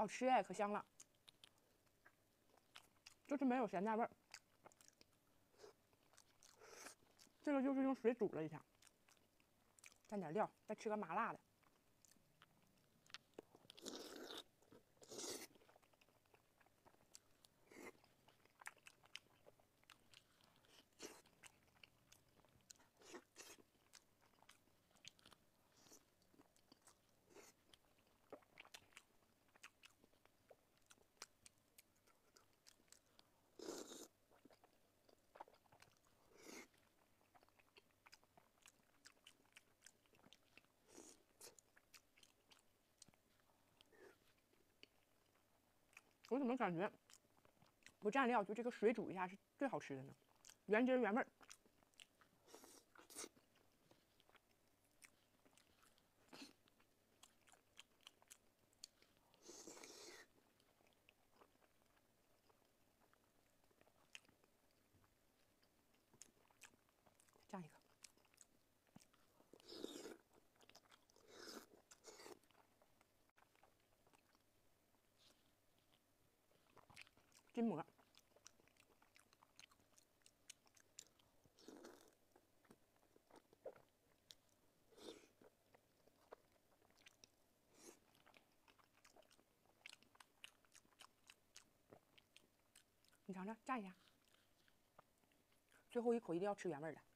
好吃哎，可香了，就是没有咸淡味儿。这个就是用水煮了一下，蘸点料，再吃个麻辣的。我怎么感觉不蘸料就这个水煮一下是最好吃的呢？原汁原味。蘸一个。筋膜。你尝尝，蘸一下。最后一口一定要吃原味的。